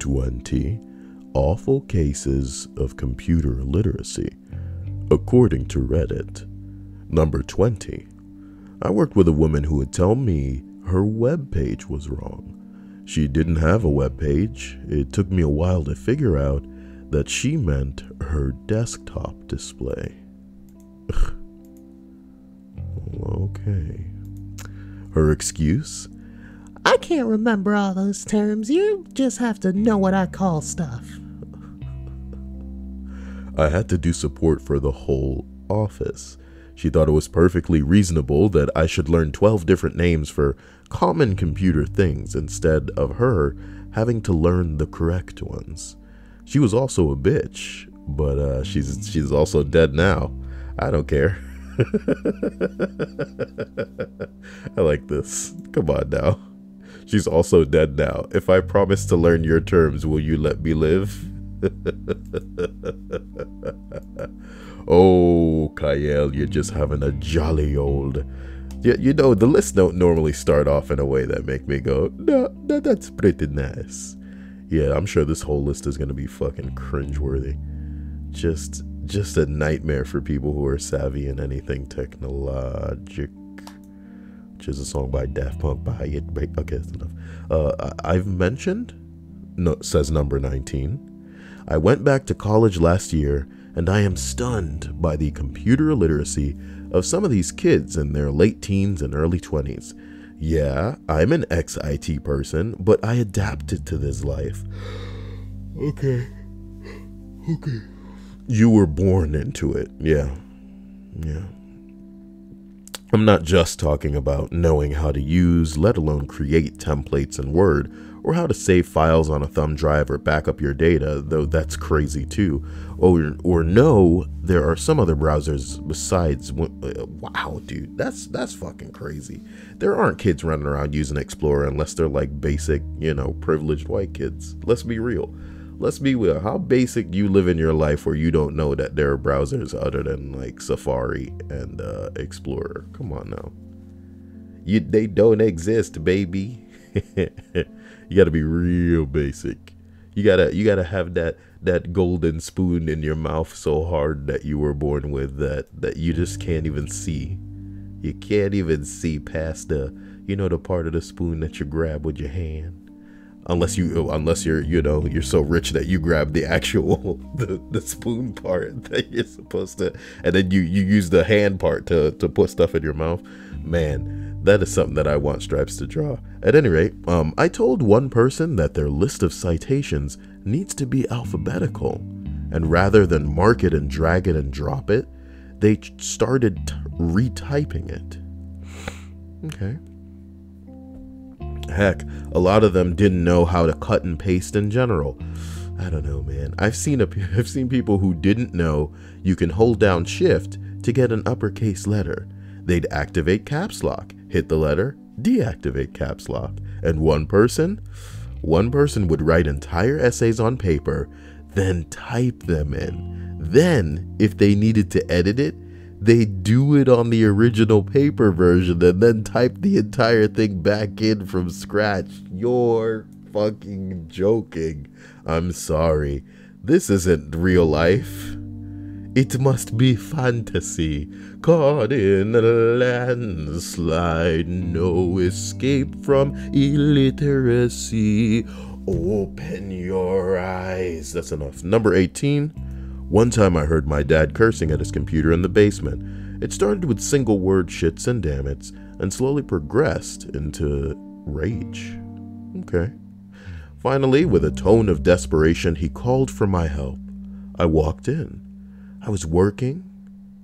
20 awful cases of computer Literacy, according to Reddit. Number 20. I worked with a woman who would tell me her web page was wrong. She didn't have a web page. It took me a while to figure out that she meant her desktop display. okay. Her excuse? I can't remember all those terms. You just have to know what I call stuff. I had to do support for the whole office. She thought it was perfectly reasonable that I should learn 12 different names for common computer things instead of her having to learn the correct ones. She was also a bitch, but uh, she's she's also dead now. I don't care. I like this. Come on now. She's also dead now. If I promise to learn your terms, will you let me live? oh, Kyle, you're just having a jolly old. You, you know, the list don't normally start off in a way that make me go, no, no, that's pretty nice. Yeah, I'm sure this whole list is gonna be fucking cringeworthy. Just, just a nightmare for people who are savvy in anything technologic. Which is a song by Daft Punk by it. Okay, that's enough. Uh, I've mentioned, no, says number 19. I went back to college last year and I am stunned by the computer illiteracy of some of these kids in their late teens and early 20s. Yeah, I'm an ex IT person, but I adapted to this life. Okay. Okay. You were born into it. Yeah. Yeah. I'm not just talking about knowing how to use, let alone create templates in Word or how to save files on a thumb drive or back up your data, though that's crazy too. Or, or no, there are some other browsers besides. Uh, wow, dude, that's that's fucking crazy. There aren't kids running around using Explorer unless they're like basic, you know, privileged white kids. Let's be real. Let's be real. How basic you live in your life where you don't know that there are browsers other than like Safari and uh, Explorer? Come on now. You they don't exist, baby. you got to be real basic. You gotta you gotta have that that golden spoon in your mouth so hard that you were born with that that you just can't even see. You can't even see past the you know the part of the spoon that you grab with your hand. Unless you unless you're you know you're so rich that you grab the actual the, the spoon part that you're supposed to and then you you use the hand part to to put stuff in your mouth. Man, that is something that I want Stripes to draw. At any rate, um, I told one person that their list of citations needs to be alphabetical, and rather than mark it and drag it and drop it, they started t- retyping it. Okay. Heck, a lot of them didn't know how to cut and paste in general. I don't know, man. I've seen a, I've seen people who didn't know you can hold down shift to get an uppercase letter. They'd activate caps lock hit the letter, deactivate caps lock. And one person, one person would write entire essays on paper, then type them in. Then, if they needed to edit it, they do it on the original paper version and then type the entire thing back in from scratch. You're fucking joking. I'm sorry. This isn't real life. It must be fantasy, caught in a landslide, no escape from illiteracy. Open your eyes. That's enough. Number 18. One time I heard my dad cursing at his computer in the basement. It started with single word shits and dammits and slowly progressed into rage. Okay. Finally, with a tone of desperation, he called for my help. I walked in. I was working,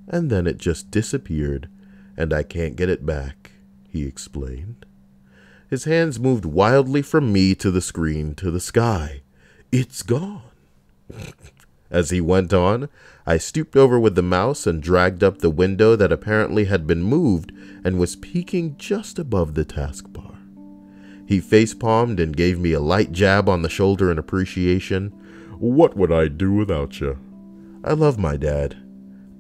and then it just disappeared, and I can't get it back, he explained. His hands moved wildly from me to the screen to the sky. It's gone. As he went on, I stooped over with the mouse and dragged up the window that apparently had been moved and was peeking just above the taskbar. He face palmed and gave me a light jab on the shoulder in appreciation. What would I do without you? I love my dad,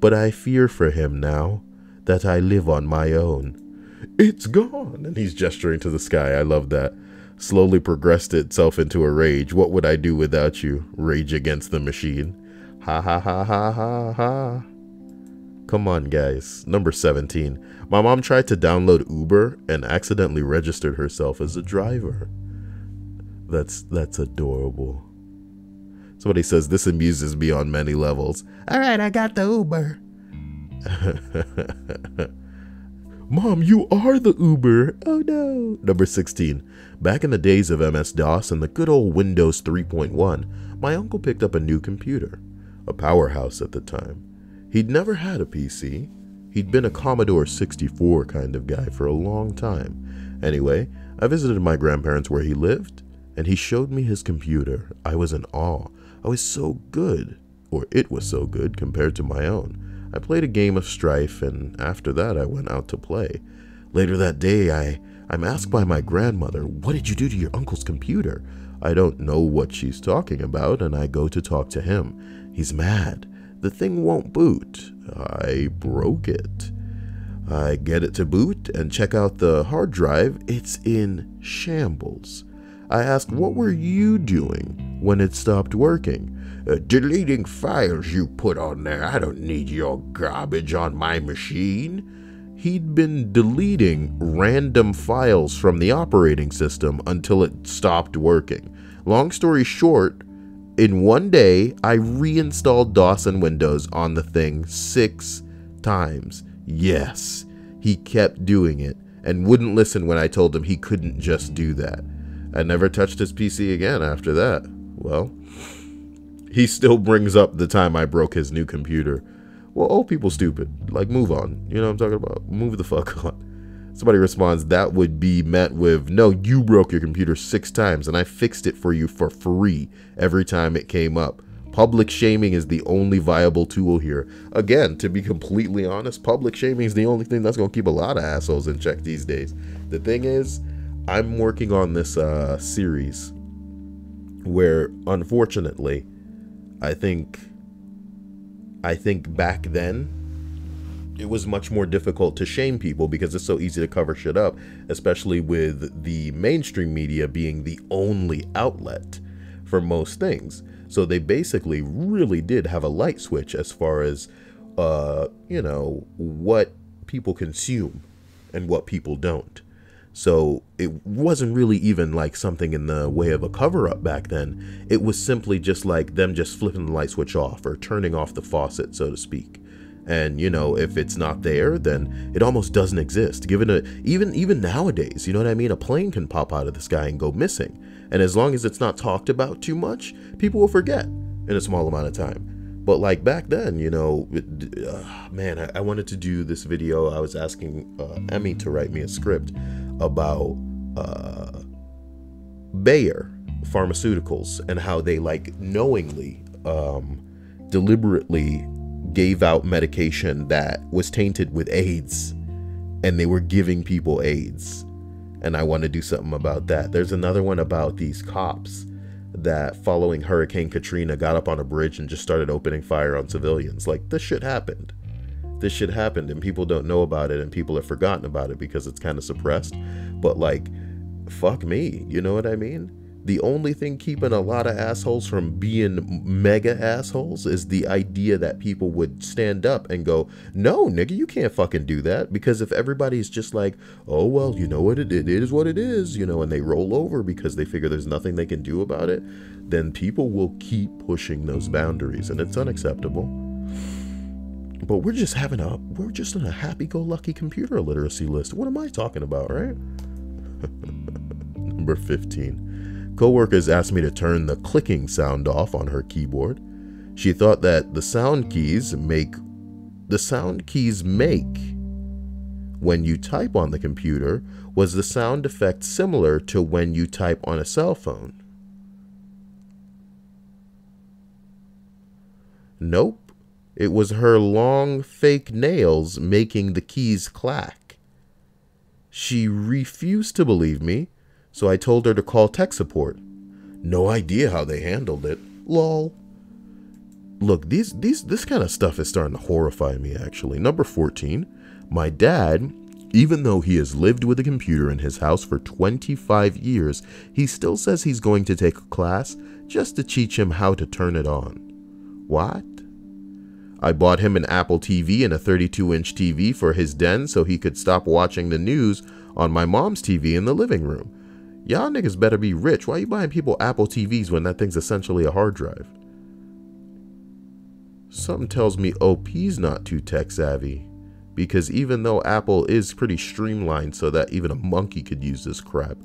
but I fear for him now that I live on my own. It's gone. And he's gesturing to the sky. I love that. Slowly progressed itself into a rage. What would I do without you? Rage against the machine. Ha ha ha ha ha ha. Come on, guys. Number 17. My mom tried to download Uber and accidentally registered herself as a driver. That's that's adorable. Somebody says this amuses me on many levels. All right, I got the Uber. Mom, you are the Uber. Oh no. Number 16. Back in the days of MS DOS and the good old Windows 3.1, my uncle picked up a new computer, a powerhouse at the time. He'd never had a PC. He'd been a Commodore 64 kind of guy for a long time. Anyway, I visited my grandparents where he lived, and he showed me his computer. I was in awe. I was so good, or it was so good compared to my own. I played a game of Strife, and after that, I went out to play. Later that day, I, I'm asked by my grandmother, What did you do to your uncle's computer? I don't know what she's talking about, and I go to talk to him. He's mad. The thing won't boot. I broke it. I get it to boot and check out the hard drive. It's in shambles. I ask, What were you doing when it stopped working? Uh, deleting files you put on there. I don't need your garbage on my machine. He'd been deleting random files from the operating system until it stopped working. Long story short, in one day, I reinstalled DOS and Windows on the thing six times. Yes, he kept doing it and wouldn't listen when I told him he couldn't just do that. I never touched his PC again after that. Well, he still brings up the time I broke his new computer. Well, old people stupid. Like, move on. You know what I'm talking about? Move the fuck on. Somebody responds, that would be met with, no, you broke your computer six times and I fixed it for you for free every time it came up. Public shaming is the only viable tool here. Again, to be completely honest, public shaming is the only thing that's going to keep a lot of assholes in check these days. The thing is, I'm working on this uh, series where, unfortunately, I think I think back then it was much more difficult to shame people because it's so easy to cover shit up, especially with the mainstream media being the only outlet for most things. So they basically really did have a light switch as far as uh, you know, what people consume and what people don't. So it wasn't really even like something in the way of a cover up back then. It was simply just like them just flipping the light switch off or turning off the faucet, so to speak. And you know, if it's not there, then it almost doesn't exist. Given a even even nowadays, you know what I mean? A plane can pop out of the sky and go missing. And as long as it's not talked about too much, people will forget in a small amount of time. But like back then, you know, uh, man, I, I, wanted to do this video. I was asking uh, Emmy to write me a script about uh, Bayer Pharmaceuticals and how they like knowingly, um, deliberately gave out medication that was tainted with AIDS, and they were giving people AIDS. And I want to do something about that. There's another one about these cops that following Hurricane Katrina got up on a bridge and just started opening fire on civilians. Like this shit happened this shit happened and people don't know about it and people have forgotten about it because it's kind of suppressed. But like, fuck me, you know what I mean? The only thing keeping a lot of assholes from being mega assholes is the idea that people would stand up and go, No, nigga, you can't fucking do that. Because if everybody's just like, Oh, well, you know what? It, it is what it is, you know, and they roll over because they figure there's nothing they can do about it, then people will keep pushing those boundaries and it's unacceptable. But we're just having a we're just in a happy-go-lucky computer literacy list. What am I talking about, right? Number 15. Coworkers asked me to turn the clicking sound off on her keyboard. She thought that the sound keys make the sound keys make when you type on the computer was the sound effect similar to when you type on a cell phone. Nope. It was her long fake nails making the keys clack. She refused to believe me, so I told her to call tech support. No idea how they handled it. Lol. Look, these these this kind of stuff is starting to horrify me actually. Number 14. My dad Even though he has lived with a computer in his house for 25 years, he still says he's going to take a class just to teach him how to turn it on. What? I bought him an Apple TV and a 32 inch TV for his den so he could stop watching the news on my mom's TV in the living room. Y'all niggas better be rich. Why you buying people Apple TVs when that thing's essentially a hard drive? Something tells me OP's not too tech savvy. Because even though Apple is pretty streamlined so that even a monkey could use this crap,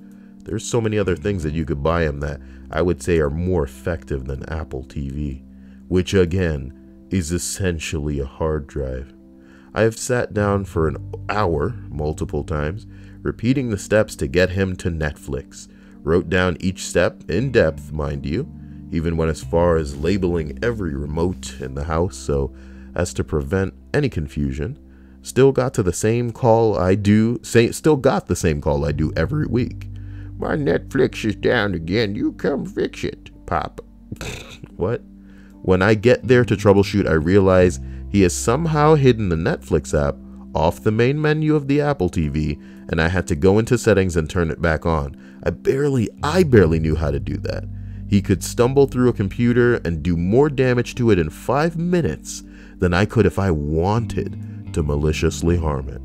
there's so many other things that you could buy him that I would say are more effective than Apple TV, which again is essentially a hard drive. I have sat down for an hour multiple times, repeating the steps to get him to Netflix. Wrote down each step in depth, mind you, even went as far as labeling every remote in the house so as to prevent any confusion. Still got to the same call I do, say, still got the same call I do every week. My Netflix is down again. You come fix it, Pop. what? When I get there to troubleshoot, I realize he has somehow hidden the Netflix app off the main menu of the Apple TV, and I had to go into settings and turn it back on. I barely, I barely knew how to do that. He could stumble through a computer and do more damage to it in five minutes than I could if I wanted to maliciously harm it.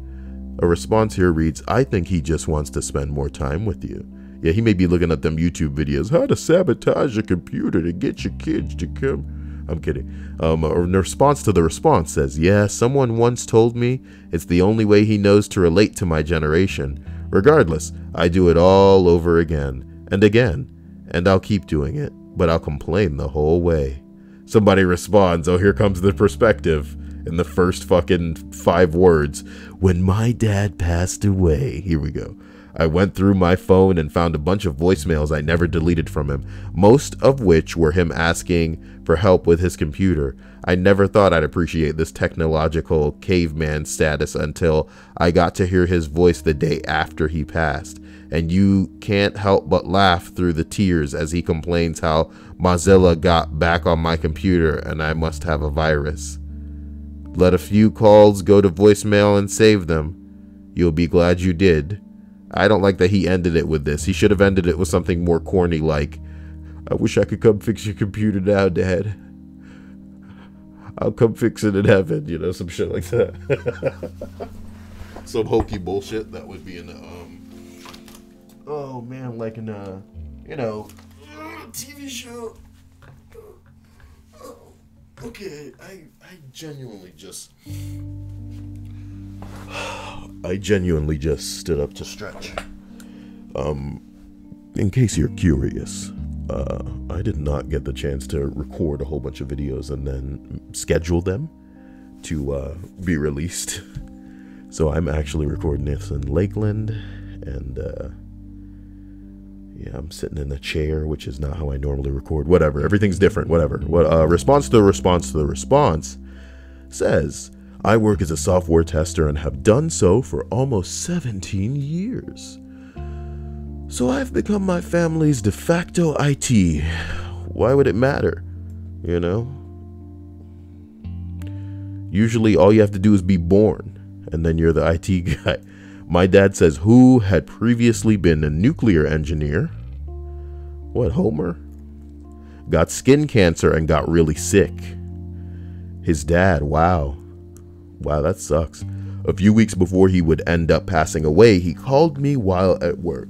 A response here reads, I think he just wants to spend more time with you. Yeah, he may be looking at them YouTube videos, how to sabotage a computer to get your kids to come I'm kidding. Um, in response to the response says, Yeah, someone once told me it's the only way he knows to relate to my generation. Regardless, I do it all over again and again, and I'll keep doing it, but I'll complain the whole way. Somebody responds, Oh, here comes the perspective in the first fucking five words. When my dad passed away, here we go. I went through my phone and found a bunch of voicemails I never deleted from him, most of which were him asking for help with his computer. I never thought I'd appreciate this technological caveman status until I got to hear his voice the day after he passed. And you can't help but laugh through the tears as he complains how Mozilla got back on my computer and I must have a virus. Let a few calls go to voicemail and save them. You'll be glad you did. I don't like that he ended it with this. He should have ended it with something more corny like, I wish I could come fix your computer now, Dad. I'll come fix it in heaven, you know, some shit like that. some hokey bullshit that would be in the, um, oh man, like in a, you know, TV show. Okay, I, I genuinely just. I genuinely just stood up to stretch. Um, in case you're curious, uh, I did not get the chance to record a whole bunch of videos and then schedule them to uh, be released. So I'm actually recording this in Lakeland, and uh, yeah, I'm sitting in a chair, which is not how I normally record. Whatever, everything's different. Whatever. What uh, response to the response to the response says I work as a software tester and have done so for almost 17 years. So I've become my family's de facto IT. Why would it matter? You know? Usually all you have to do is be born, and then you're the IT guy. My dad says who had previously been a nuclear engineer. What, Homer? Got skin cancer and got really sick. His dad, wow, Wow, that sucks. A few weeks before he would end up passing away, he called me while at work.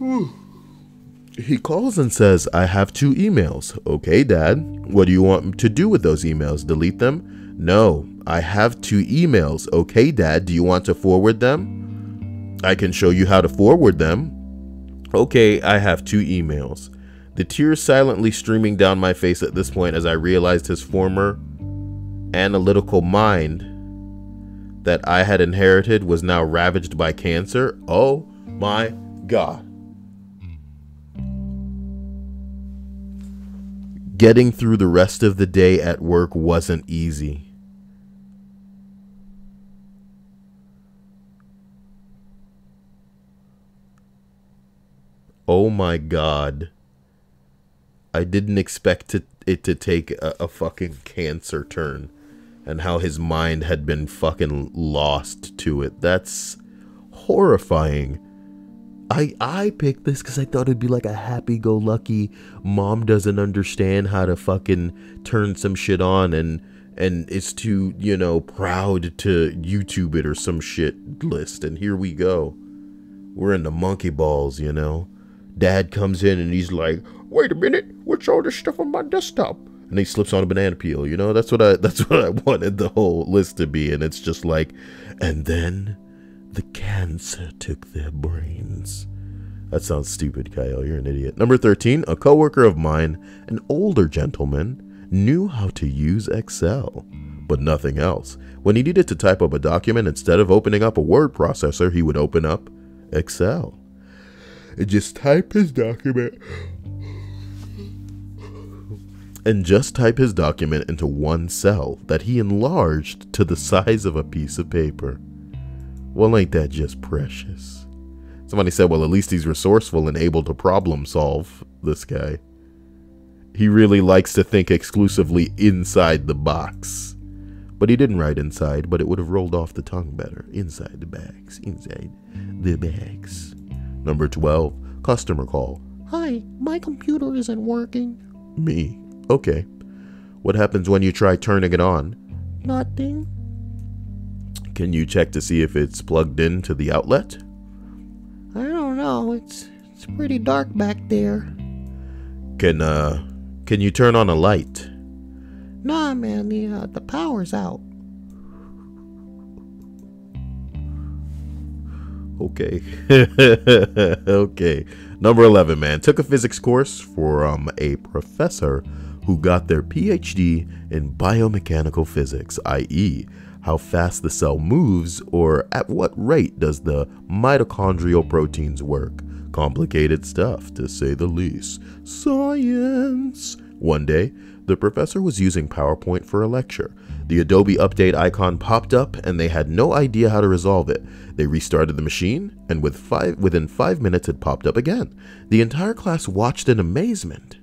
he calls and says, I have two emails. Okay, Dad. What do you want to do with those emails? Delete them? No, I have two emails. Okay, Dad. Do you want to forward them? I can show you how to forward them. Okay, I have two emails. The tears silently streaming down my face at this point as I realized his former analytical mind that I had inherited was now ravaged by cancer. Oh my God. Getting through the rest of the day at work wasn't easy. Oh my God. I didn't expect it, to take a, a fucking cancer turn and how his mind had been fucking lost to it. That's horrifying. I I picked this because I thought it'd be like a happy-go-lucky mom doesn't understand how to fucking turn some shit on and and is too you know proud to YouTube it or some shit list. And here we go. We're in the monkey balls, you know. Dad comes in and he's like, "Wait a minute, what's all this stuff on my desktop?" And he slips on a banana peel. You know, that's what I that's what I wanted the whole list to be. And it's just like, and then the cancer took their brains. That sounds stupid, Kyle. You're an idiot. Number 13, a coworker of mine, an older gentleman, knew how to use Excel, but nothing else. When he needed to type up a document, instead of opening up a word processor, he would open up Excel and just type his document and just type his document into one cell that he enlarged to the size of a piece of paper. Well, ain't that just precious? Somebody said, well, at least he's resourceful and able to problem solve, this guy. He really likes to think exclusively inside the box. But he didn't write inside, but it would have rolled off the tongue better. Inside the bags, inside the bags. Number 12, customer call. Hi, my computer isn't working. Me. Okay. What happens when you try turning it on? Nothing. Can you check to see if it's plugged into the outlet? I don't know. It's it's pretty dark back there. Can uh can you turn on a light? Nah, man, the uh, the power's out. Okay. okay. Number 11, man. Took a physics course for um, a professor who got their PhD in biomechanical physics, i.e., how fast the cell moves or at what rate does the mitochondrial proteins work. Complicated stuff, to say the least. Science! One day, the professor was using PowerPoint for a lecture. The Adobe Update icon popped up and they had no idea how to resolve it. They restarted the machine and with five, within five minutes it popped up again. The entire class watched in amazement.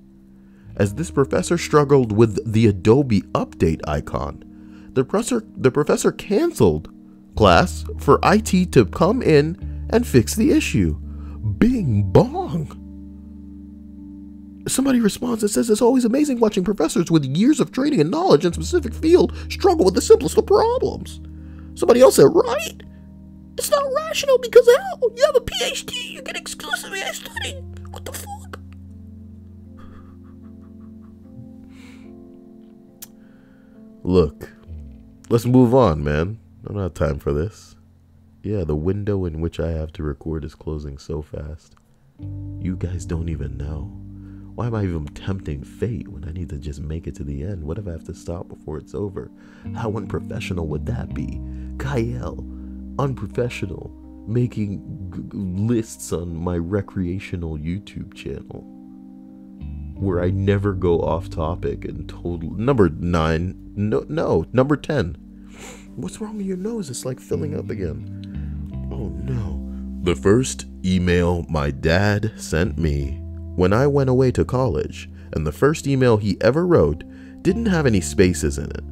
As this professor struggled with the Adobe Update icon, the professor, the professor canceled class for IT to come in and fix the issue. Bing bong. Somebody responds and says it's always amazing watching professors with years of training and knowledge in a specific field struggle with the simplest of problems. Somebody else said, right? It's not rational because how? You have a PhD, you get exclusively study. What the fuck? Look, let's move on, man. I don't have time for this. Yeah, the window in which I have to record is closing so fast. You guys don't even know. Why am I even tempting fate when I need to just make it to the end? What if I have to stop before it's over? How unprofessional would that be? Kyle, unprofessional, making g- lists on my recreational YouTube channel where I never go off topic and total number nine. No, no, number ten. What's wrong with your nose? It's like filling up again. Oh no. The first email my dad sent me when I went away to college, and the first email he ever wrote didn't have any spaces in it.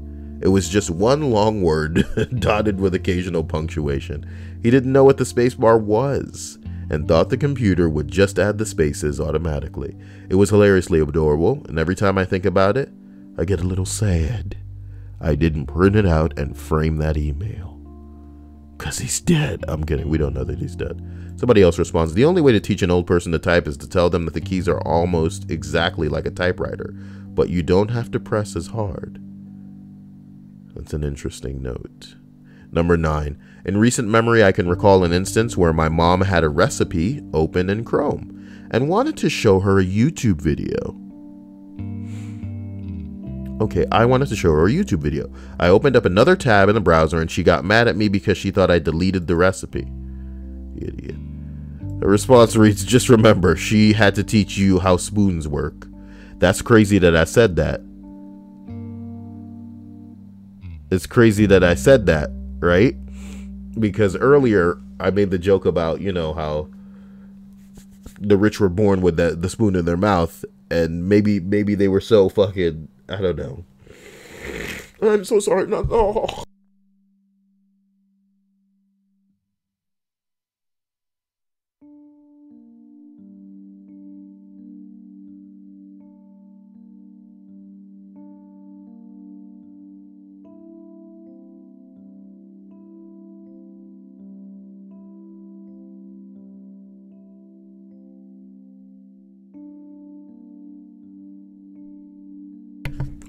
It was just one long word dotted with occasional punctuation. He didn't know what the spacebar was and thought the computer would just add the spaces automatically. It was hilariously adorable, and every time I think about it, I get a little sad. I didn't print it out and frame that email. Cause he's dead. I'm kidding. We don't know that he's dead. Somebody else responds The only way to teach an old person to type is to tell them that the keys are almost exactly like a typewriter, but you don't have to press as hard. That's an interesting note. Number 9. In recent memory, I can recall an instance where my mom had a recipe open in Chrome and wanted to show her a YouTube video. Okay, I wanted to show her a YouTube video. I opened up another tab in the browser and she got mad at me because she thought I deleted the recipe. Idiot. The response reads Just remember, she had to teach you how spoons work. That's crazy that I said that. It's crazy that I said that, right? Because earlier I made the joke about, you know, how the rich were born with the, the spoon in their mouth and maybe maybe they were so fucking I don't know. I'm so sorry. No, oh.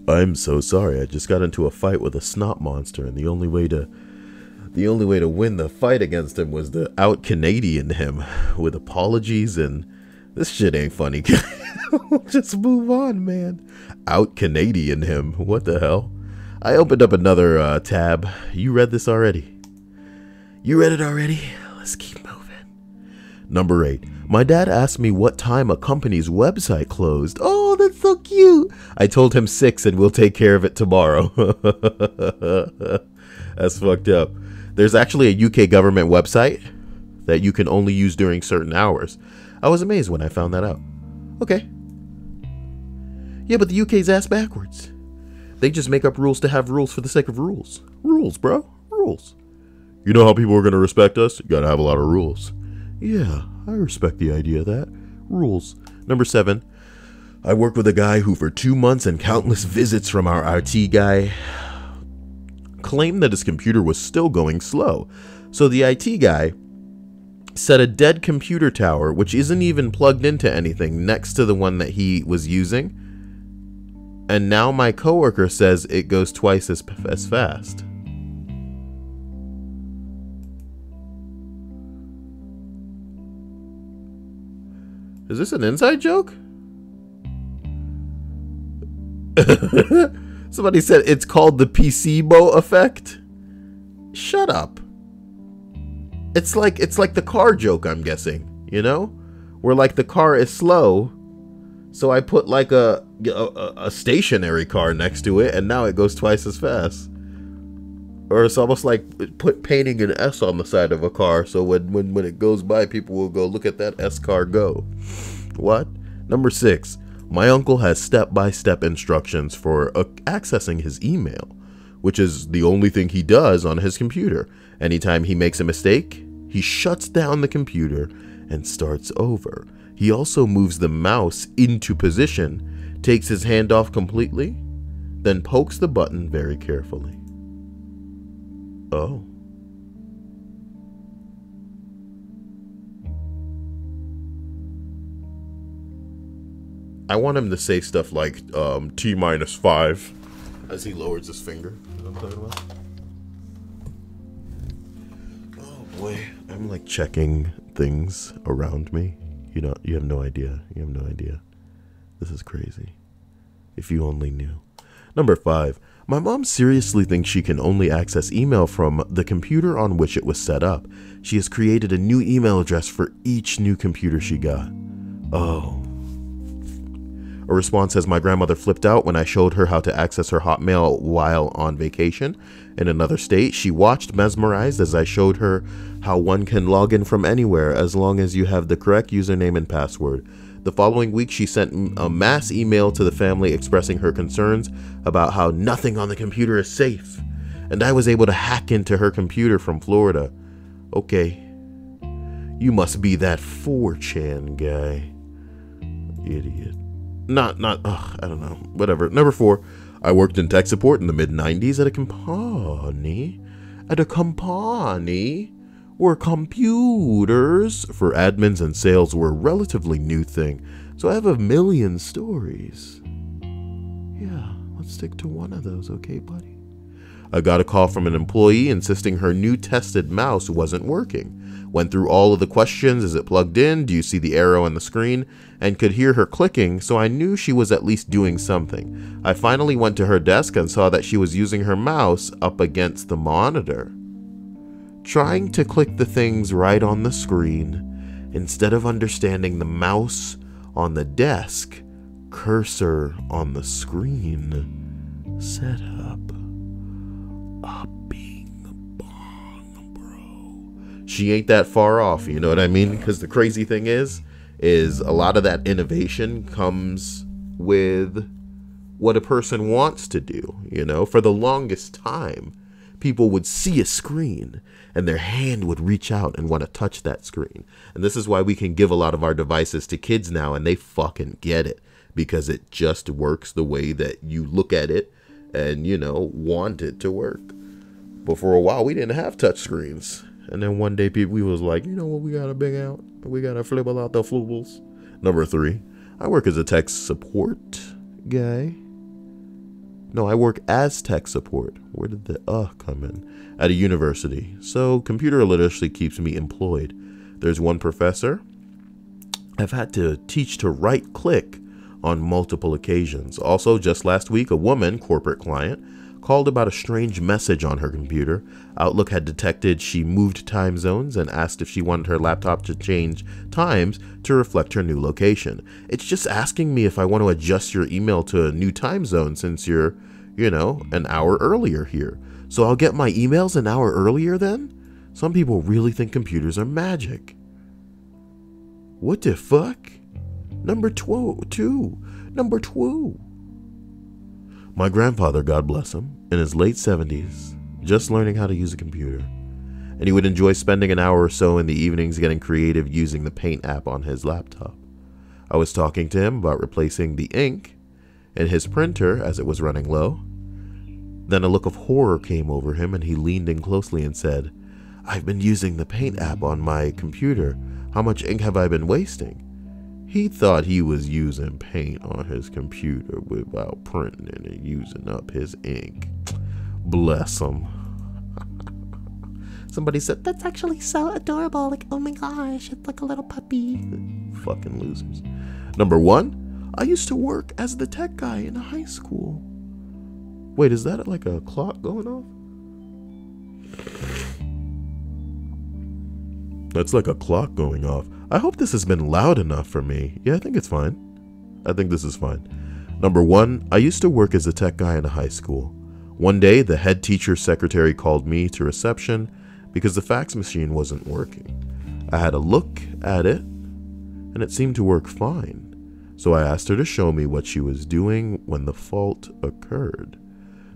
I'm so sorry. I just got into a fight with a snot monster, and the only way to the only way to win the fight against him was to out Canadian him with apologies and this shit ain't funny. just move on, man. Out Canadian him. What the hell? I opened up another uh, tab. You read this already? You read it already? Let's keep moving. Number eight. My dad asked me what time a company's website closed. Oh, cute. I told him six and we'll take care of it tomorrow. that's fucked up. There's actually a UK government website that you can only use during certain hours. I was amazed when I found that out. Okay. Yeah, but the UK's ass backwards. They just make up rules to have rules for the sake of rules. Rules, bro. Rules. You know how people are going to respect us? You got to have a lot of rules. Yeah, I respect the idea of that. Rules. Number seven. I work with a guy who, for two months and countless visits from our IT guy, claimed that his computer was still going slow. So the IT guy set a dead computer tower, which isn't even plugged into anything, next to the one that he was using. And now my coworker says it goes twice as, as fast. Is this an inside joke? Somebody said it's called the placebo effect. Shut up. It's like it's like the car joke, I'm guessing, you know? Where like the car is slow, so I put like a, a, a stationary car next to it and now it goes twice as fast. Or it's almost like put painting an S on the side of a car, so when, when, when it goes by, people will go, look at that S car go. What? Number six, my uncle has step by step instructions for uh, accessing his email, which is the only thing he does on his computer. Anytime he makes a mistake, he shuts down the computer and starts over. He also moves the mouse into position, takes his hand off completely, then pokes the button very carefully. Oh. I want him to say stuff like um, T minus five as he lowers his finger. You know what I'm talking about? Oh boy, I'm like checking things around me. You know, you have no idea. You have no idea. This is crazy. If you only knew. Number five, my mom seriously thinks she can only access email from the computer on which it was set up. She has created a new email address for each new computer she got. Oh. A response says, My grandmother flipped out when I showed her how to access her Hotmail while on vacation. In another state, she watched mesmerized as I showed her how one can log in from anywhere as long as you have the correct username and password. The following week, she sent a mass email to the family expressing her concerns about how nothing on the computer is safe. And I was able to hack into her computer from Florida. Okay. You must be that 4chan guy. Idiot. Not, not, ugh, I don't know. Whatever. Number four, I worked in tech support in the mid 90s at a company. At a company where computers for admins and sales were a relatively new thing. So I have a million stories. Yeah, let's stick to one of those, okay, buddy? I got a call from an employee insisting her new tested mouse wasn't working. Went through all of the questions is it plugged in? Do you see the arrow on the screen? And could hear her clicking, so I knew she was at least doing something. I finally went to her desk and saw that she was using her mouse up against the monitor trying to click the things right on the screen instead of understanding the mouse on the desk, cursor on the screen. Set up a She ain't that far off, you know what I mean? Because the crazy thing is, is a lot of that innovation comes with what a person wants to do. You know, for the longest time, people would see a screen and their hand would reach out and want to touch that screen. And this is why we can give a lot of our devices to kids now and they fucking get it because it just works the way that you look at it and, you know, want it to work. But for a while, we didn't have touch screens. And then one day, people, we was like, you know what, we got to big out. We got to flip out the flubbles. Number three, I work as a tech support guy. No, I work as tech support. Where did the uh come in? At a university. So computer literacy keeps me employed. There's one professor I've had to teach to right click on multiple occasions. Also, just last week, a woman, corporate client, called about a strange message on her computer. Outlook had detected she moved time zones and asked if she wanted her laptop to change times to reflect her new location. It's just asking me if I want to adjust your email to a new time zone since you're, you know, an hour earlier here. So I'll get my emails an hour earlier then? Some people really think computers are magic. What the fuck? Number tw- two. Number two. My grandfather, God bless him, in his late 70s, just learning how to use a computer. And he would enjoy spending an hour or so in the evenings getting creative using the Paint app on his laptop. I was talking to him about replacing the ink in his printer as it was running low. Then a look of horror came over him and he leaned in closely and said, I've been using the Paint app on my computer. How much ink have I been wasting? He thought he was using paint on his computer without printing it and using up his ink. Bless him. Somebody said, That's actually so adorable. Like, oh my gosh, it's like a little puppy. fucking losers. Number one, I used to work as the tech guy in high school. Wait, is that like a clock going off? That's like a clock going off. I hope this has been loud enough for me. Yeah, I think it's fine. I think this is fine. Number one, I used to work as a tech guy in a high school. One day, the head teacher's secretary called me to reception because the fax machine wasn't working. I had a look at it, and it seemed to work fine. So I asked her to show me what she was doing when the fault occurred.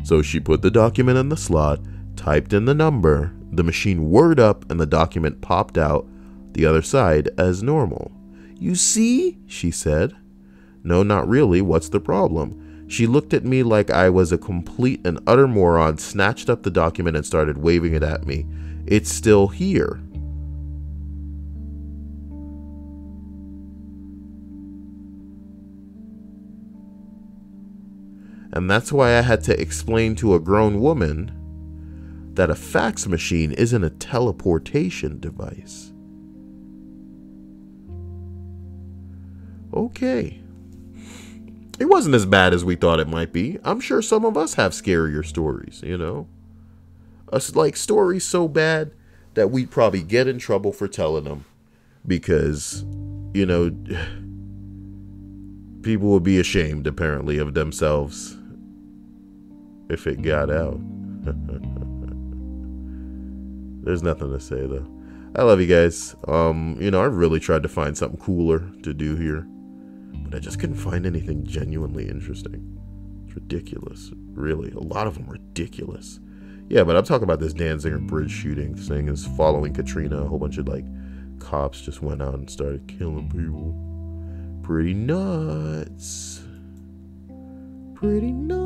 So she put the document in the slot, typed in the number, the machine whirred up, and the document popped out the other side as normal. You see? she said. No, not really. What's the problem? She looked at me like I was a complete and utter moron, snatched up the document, and started waving it at me. It's still here. And that's why I had to explain to a grown woman that a fax machine isn't a teleportation device. Okay. It wasn't as bad as we thought it might be. I'm sure some of us have scarier stories, you know? Us like stories so bad that we'd probably get in trouble for telling them because, you know, people would be ashamed apparently of themselves if it got out. There's nothing to say though. I love you guys. Um, you know, I really tried to find something cooler to do here but I just couldn't find anything genuinely interesting. It's ridiculous, really. A lot of them ridiculous. Yeah, but I'm talking about this Danziger bridge shooting thing is following Katrina. A whole bunch of like cops just went out and started killing people. Pretty nuts. Pretty nuts.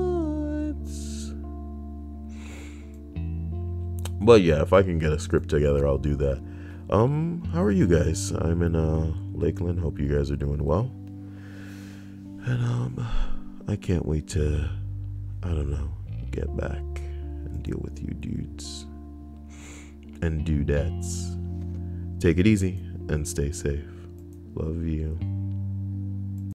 But yeah, if I can get a script together, I'll do that. Um, how are you guys? I'm in uh Lakeland. Hope you guys are doing well. And um, I can't wait to, I don't know, get back and deal with you dudes and dudettes. Take it easy and stay safe. Love you.